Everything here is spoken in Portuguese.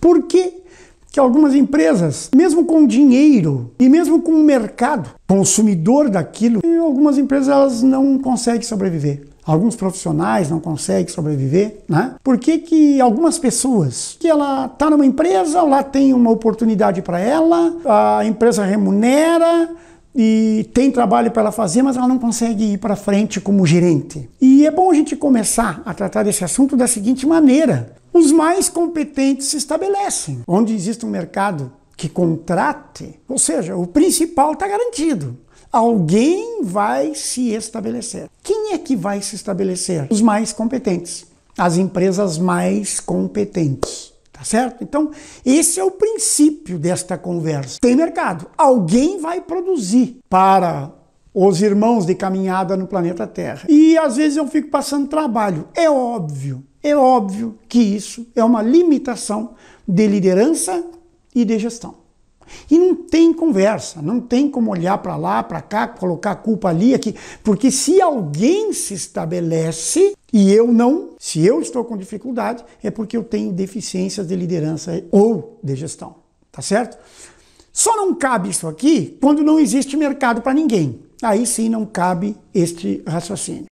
Por que, que algumas empresas, mesmo com dinheiro e mesmo com o mercado consumidor daquilo, algumas empresas elas não conseguem sobreviver? alguns profissionais não conseguem sobreviver, né? Por que, que algumas pessoas que ela está numa empresa, lá tem uma oportunidade para ela, a empresa remunera e tem trabalho para ela fazer, mas ela não consegue ir para frente como gerente. E é bom a gente começar a tratar desse assunto da seguinte maneira: os mais competentes se estabelecem. Onde existe um mercado que contrate, ou seja, o principal está garantido. Alguém vai se estabelecer. Quem é que vai se estabelecer? Os mais competentes, as empresas mais competentes. Tá certo? Então, esse é o princípio desta conversa. Tem mercado. Alguém vai produzir para os irmãos de caminhada no planeta Terra. E às vezes eu fico passando trabalho. É óbvio, é óbvio que isso é uma limitação de liderança e de gestão. E não tem conversa, não tem como olhar para lá, para cá, colocar a culpa ali, aqui, porque se alguém se estabelece e eu não, se eu estou com dificuldade, é porque eu tenho deficiências de liderança ou de gestão, tá certo? Só não cabe isso aqui quando não existe mercado para ninguém. Aí sim não cabe este raciocínio.